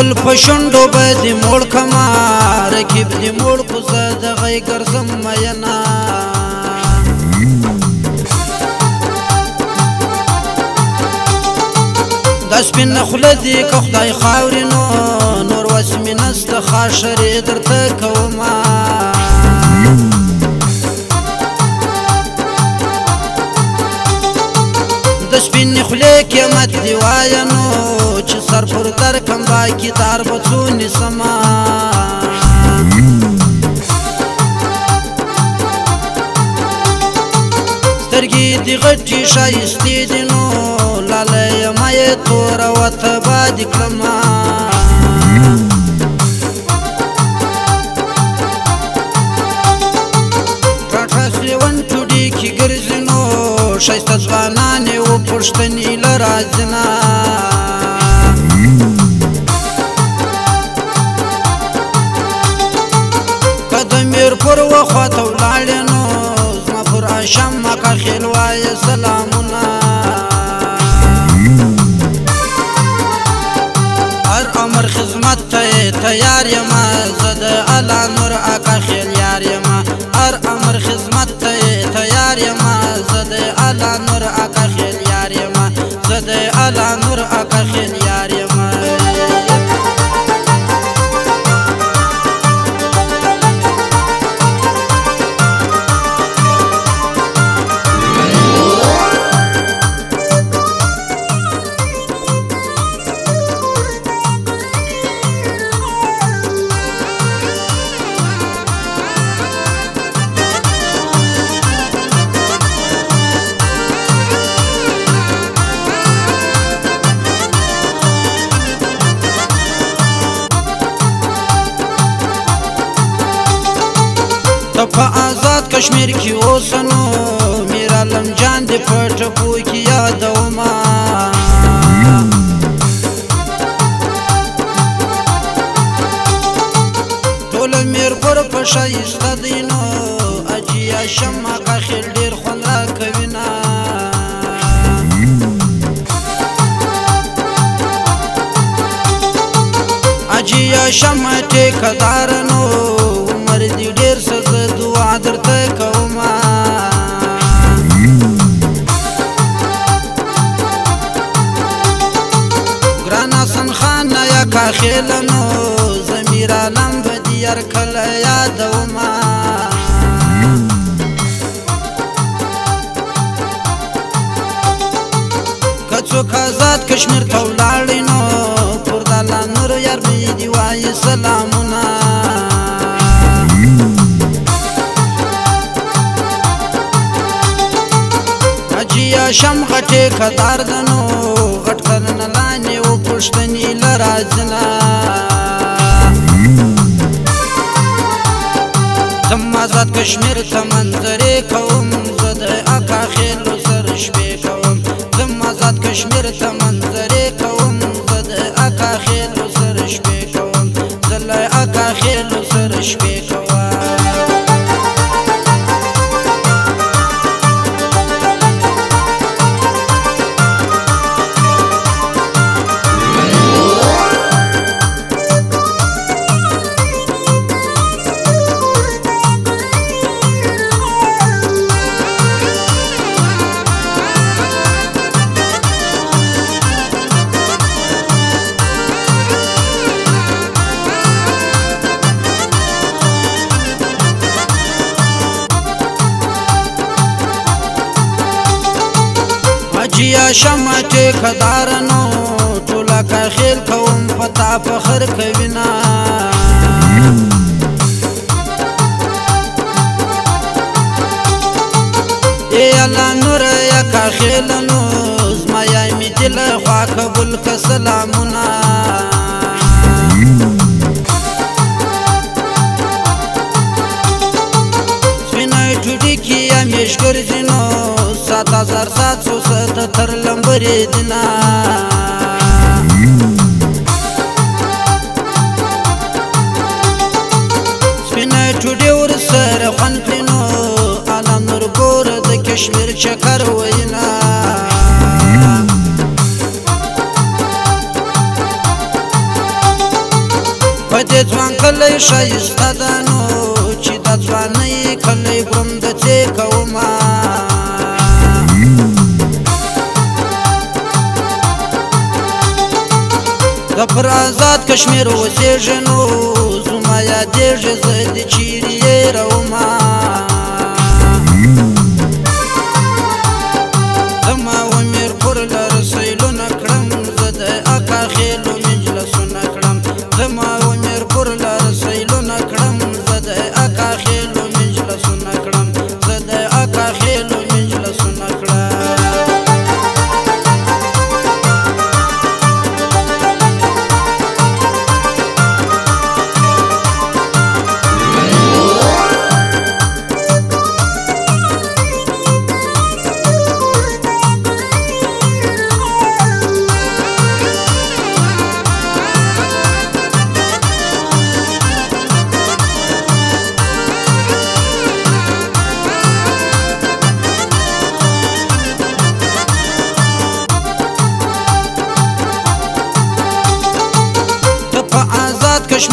ګل په شونډو باندې موړ کما رکیب دې موړ خو زه د غي ګرځم مینا دا سپین خوله دې که خدای خاورې نو نور وس مې نسته خاشرې درته کومه سپین خلی قیمت دی وای نو چې سر پر تر کم با کی دار بچو نسما سترګې دی غټي شایستې دی نو لاله مې تور وته باد کما شایسته ځوانان غوښتنې لرازنا قدم ير پر وخت ولاړ نو زما پر اشم مکه خلوای سلامونه هر امر خدمت ته تیار یم زد الا نور اکه خل یار یم هر امر خدمت ته تیار یم کشمیر کې اوسنو میر عالم جان دې په ټپو کې یادومه ټول میر ګور په شایسته دینو اجیا شمع قخیل ډیر خوند را کوي نا اجیا شمع ټیکدار نو لنو زمیر عالم به دې هر کله یادومه که څوک آزاد کشمیر ته ولاړې نو پرداله نور یار به دې وایي سلامونه حاجي شم غټې کدار دنو غټ کرن پښتني لرازلا زم آزاد کشمیر ته منظر شمع چې کدار نو ټول کا خیل کوم پتا فخر کوینا اے الله نور یا کا خیل نو زما یا می دل خوا قبول ک سلامونه سپینای ټوټی کی یا مشکر جنو تا زر سات سو ست تر لمبری دینا سپینه چوډي ور سره خوان پینو انا نور ګور د کشمیر چکر وینا پدې ځوان کله شایسته ده نو چې د ځوانۍ پر آزاد کشمیر و سیجنو زما یادیږي زه د چیرې رومه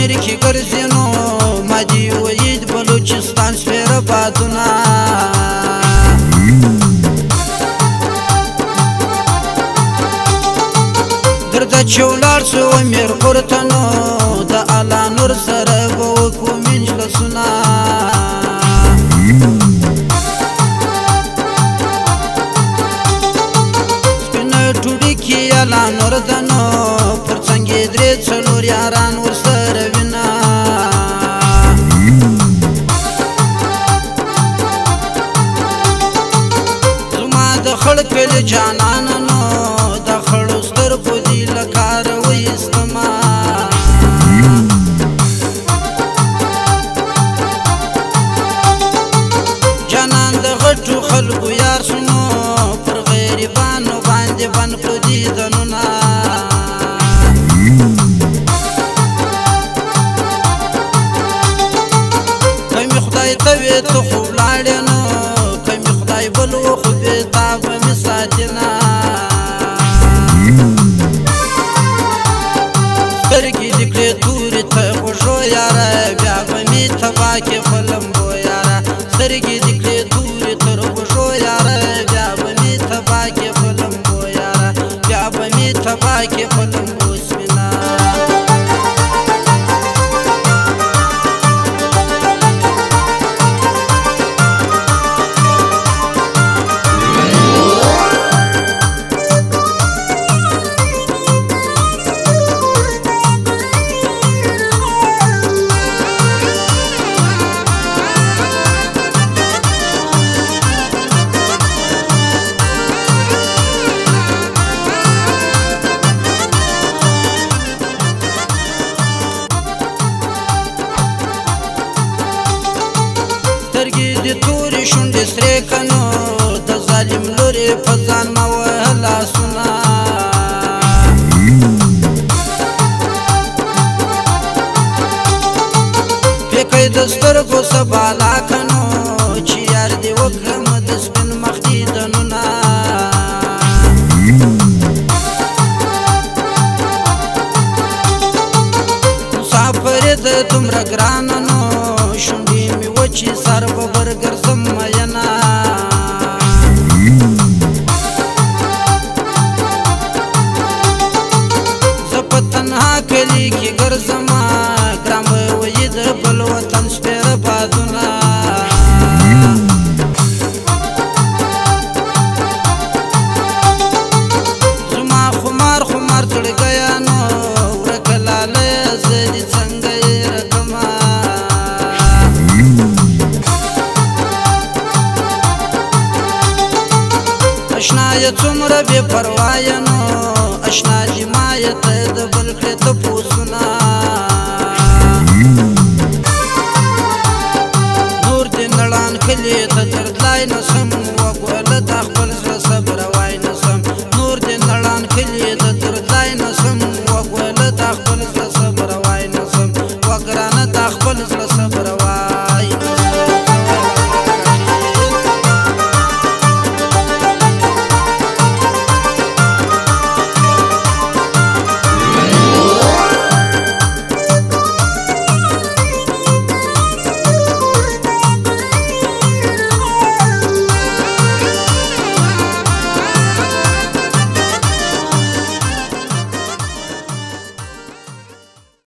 امیر کې ګرځینو ماجی وید بلوچستان سپیره بادونه درته چې ولاړ سو امیر قرته نو د الله نور سره به وکړو مجلسونه سپینه ټوډي کې الله نور دنو پر څنګه درې څلور یاران و ته وې ته خو ولاړې نو که مې خدای بل و خو بېتا به مې ساتي نه سترګې دې کړې تورې ته خوږو یاره بیا به مې تباه کې خلم بو یاره سترګې دې کړې تورې تر خوږو یاره بیا به مې تباه کې خلم بو یاره بیا به مې تباه کې خلم भग دومره بې پروايا نو اشنا دي ما ته د بل کړې ته پوسونه نور دې نړان کلي ته تر تلای نه سم